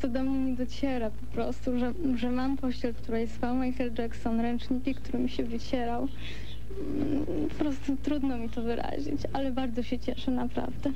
to do mnie nie dociera po prostu, że, że mam pościel, w której spał Michael Jackson, ręczniki, którym się wycierał. Mm, Po prostu trudno mi to wyrazić, ale bardzo się cieszę, naprawdę.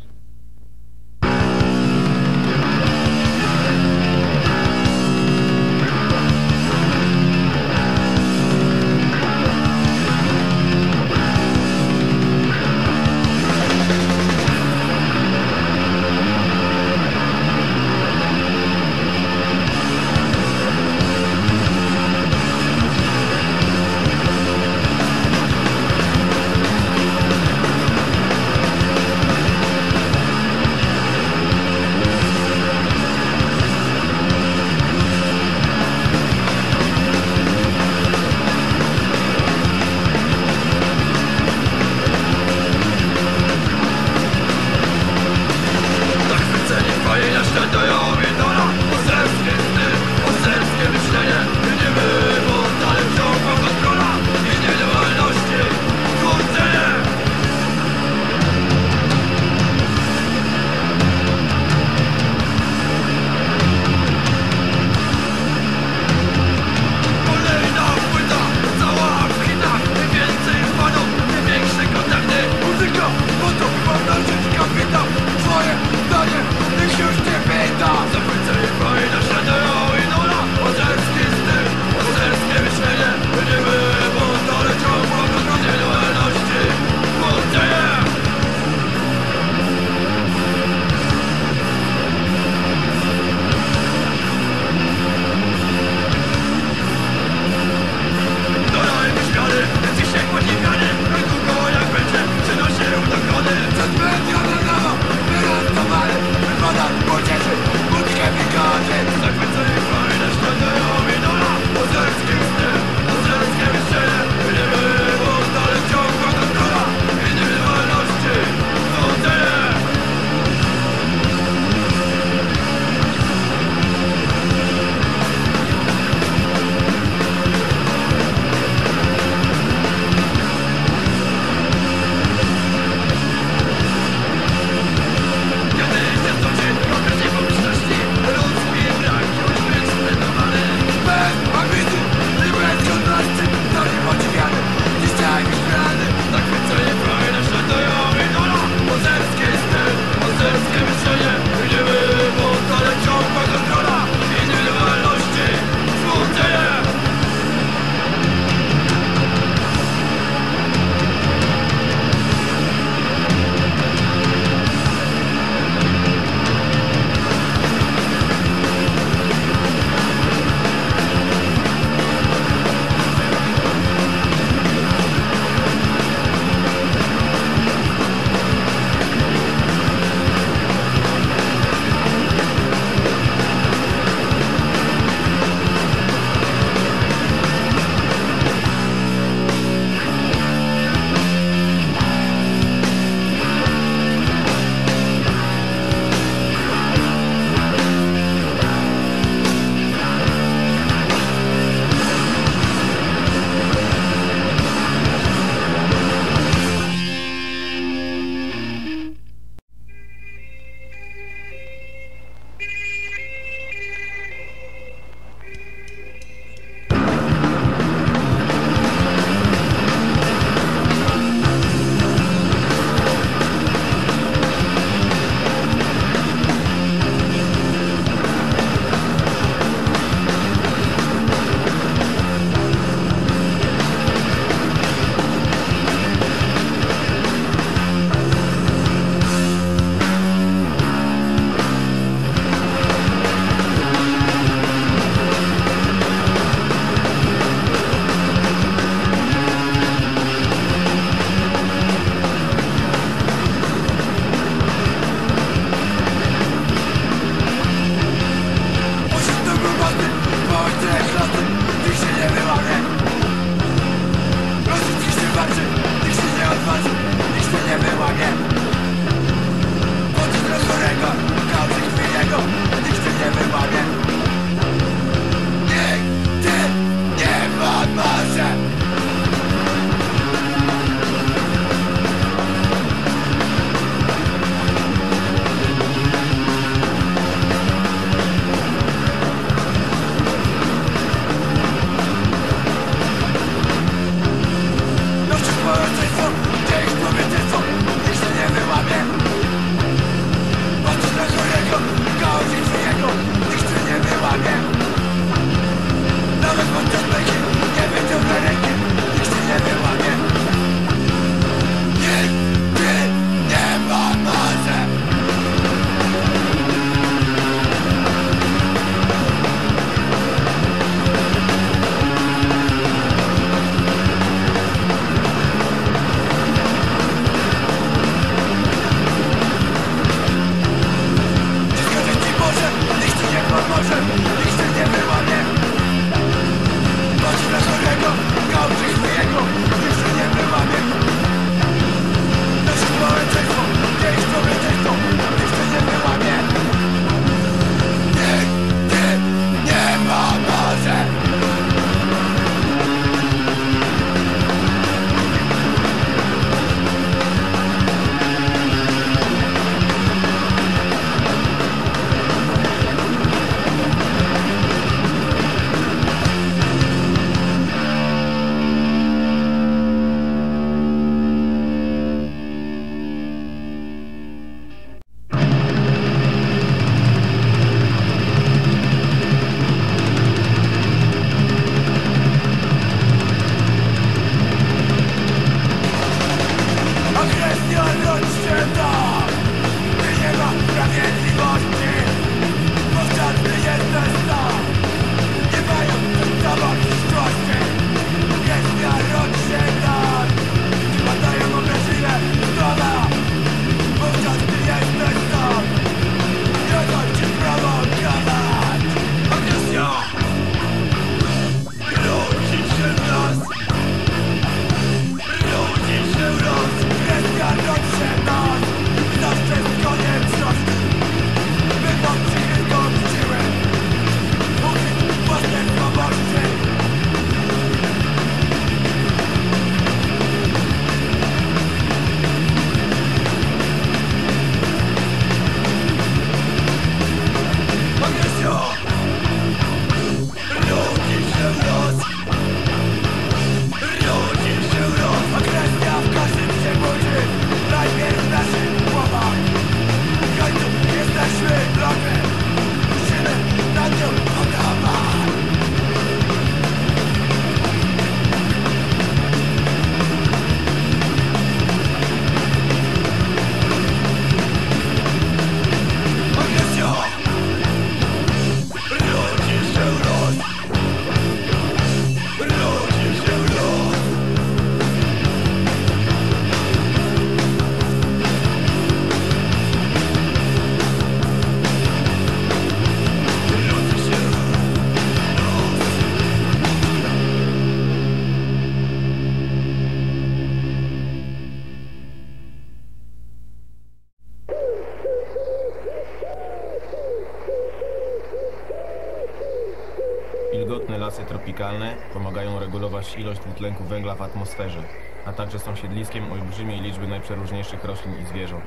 Tropikalne pomagają regulować ilość dwutlenku węgla w atmosferze, a także są siedliskiem olbrzymiej liczby najprzeróżniejszych roślin i zwierząt.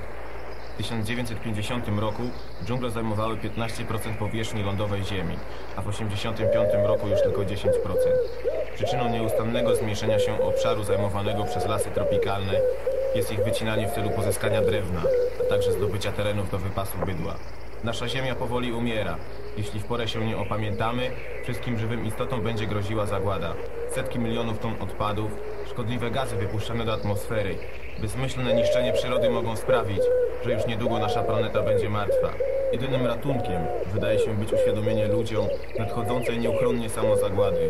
W 1950 roku dżungle zajmowały 15% powierzchni lądowej Ziemi, a w 1985 roku już tylko 10%. Przyczyną nieustannego zmniejszenia się obszaru zajmowanego przez lasy tropikalne jest ich wycinanie w celu pozyskania drewna, a także zdobycia terenów do wypasu bydła. Nasza Ziemia powoli umiera. Jeśli w porę się nie opamiętamy, wszystkim żywym istotom będzie groziła zagłada. Setki milionów ton odpadów, szkodliwe gazy wypuszczane do atmosfery, bezmyślne niszczenie przyrody mogą sprawić, że już niedługo nasza planeta będzie martwa. Jedynym ratunkiem wydaje się być uświadomienie ludziom nadchodzącej nieuchronnie samozagłady.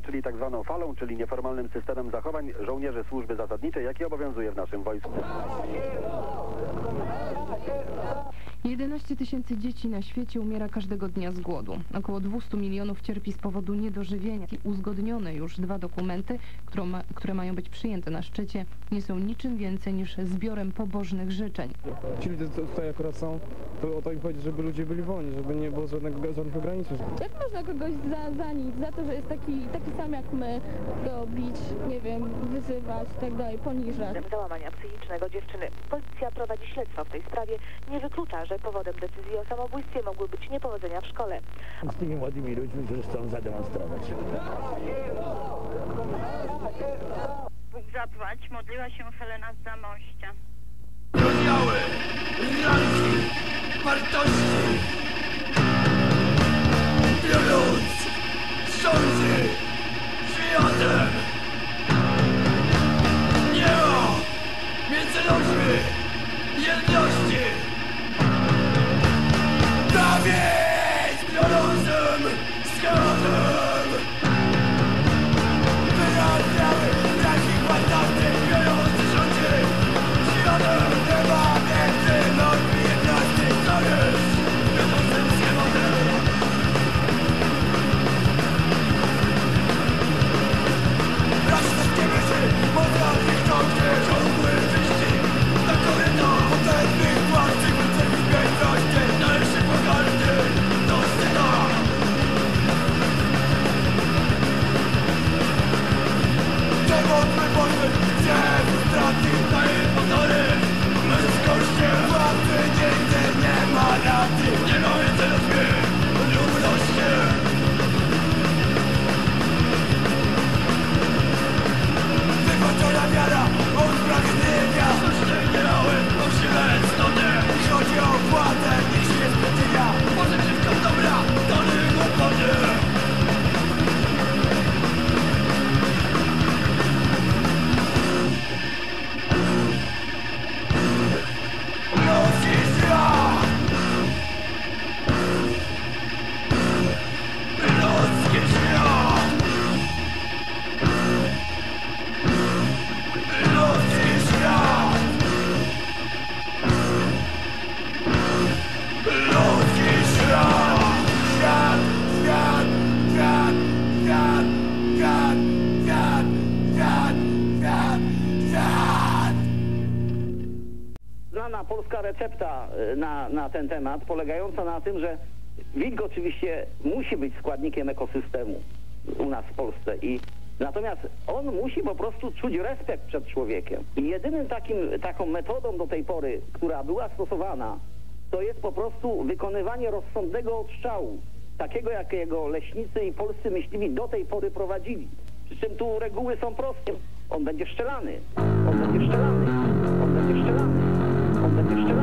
Czynów tłumaczyli tzw. falą, czyli nieformalnym systemem zachowań żołnierzy służby zasadniczej, jaki obowiązuje w naszym wojsku. 11 tysięcy dzieci na świecie umiera każdego dnia z głodu. Około 200 milionów cierpi z powodu niedożywienia. I uzgodnione już dwa dokumenty, które, ma, które mają być przyjęte na szczycie, nie są niczym więcej niż zbiorem pobożnych życzeń. Ci ludzie, co tutaj akurat są, to o to im chodzi, żeby ludzie byli wolni, żeby nie było żadnego, żadnych ograniczeń. Jak można kogoś za, za nic, za to, że jest taki, taki sam jak my, go bić, nie wiem, wyzywać i tak dalej, poniżać? załamania psychicznego dziewczyny. Policja prowadzi śledztwo w tej sprawie. Nie wyklucza, że powodem decyzji o samobójstwie mogły być niepowodzenia w szkole. z tymi młodymi ludźmi, którzy chcą zademonstrować. Bóg zapłać, modliła się Helena z Zamościa. Rozdziały, ranki, wartości. Lud, sądzy, światem. Nie ma między ludźmi love you. Polegająca na tym, że wilk oczywiście musi być składnikiem ekosystemu u nas w Polsce i natomiast on musi po prostu czuć respekt przed człowiekiem. I jedynym takim, taką metodą do tej pory, która była stosowana, to jest po prostu wykonywanie rozsądnego odstrzału, takiego jakiego leśnicy i polscy myśliwi do tej pory prowadzili. Przy czym tu reguły są proste. On będzie szczelany, on będzie szczelany, on będzie szczelany, on będzie szczelany.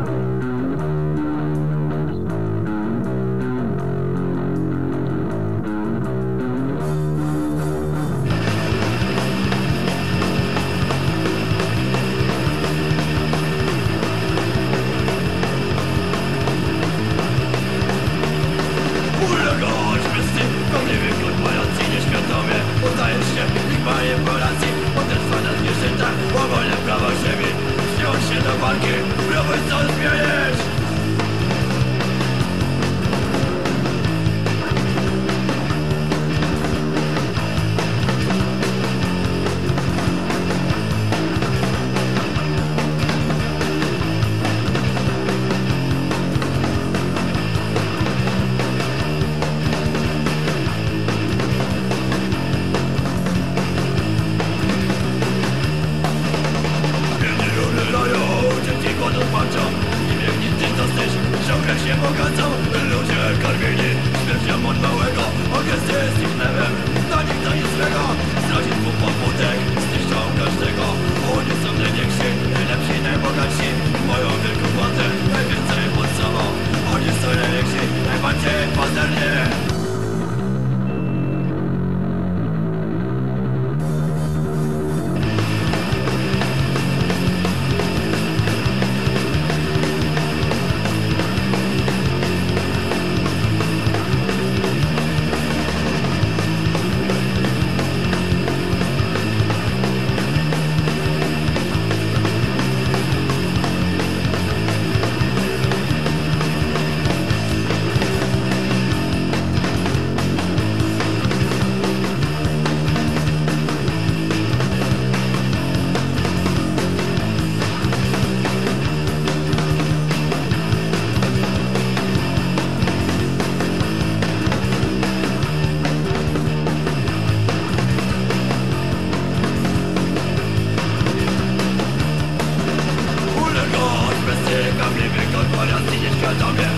Świadomie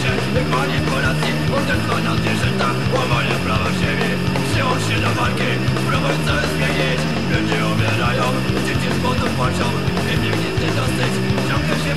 się. Ich manipulacji Odezwania zwierzęta Łamanie prawa ziemi Przyłącz się do walki Spróbuj coś zmienić. Ludzie umierają Dzieci z głodu płaczą. Im ich nic dosyć. Ciągle się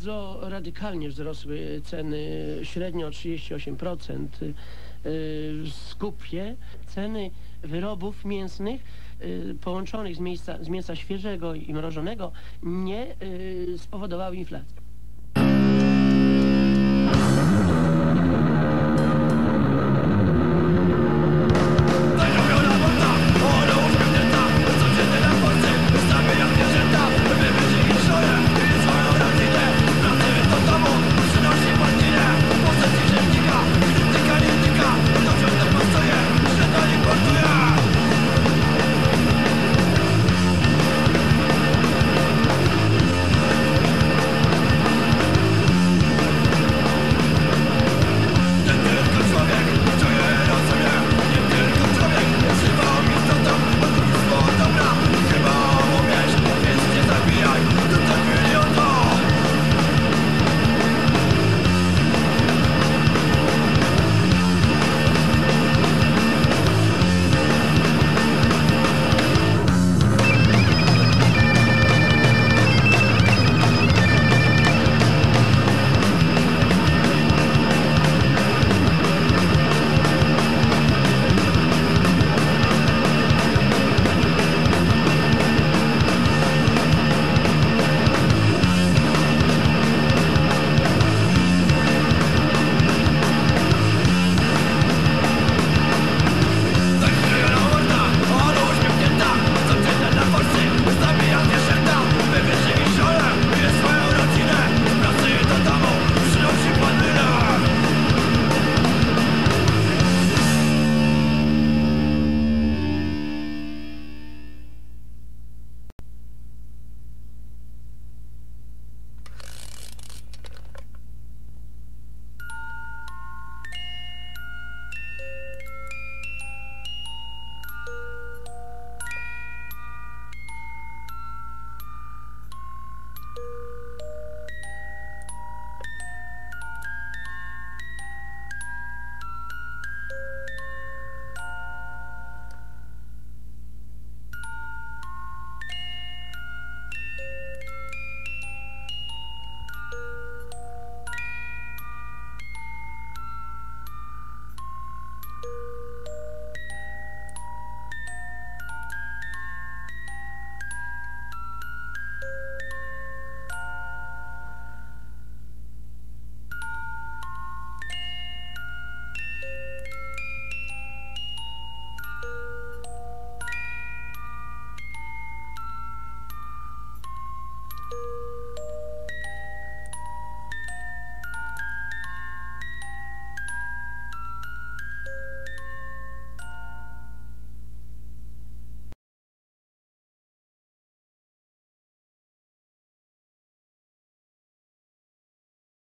bardzo radykalnie wzrosły ceny, średnio o 38% y, w skupie. Ceny wyrobów mięsnych y, połączonych z, miejsca, z mięsa świeżego i mrożonego nie y, spowodowały inflacji.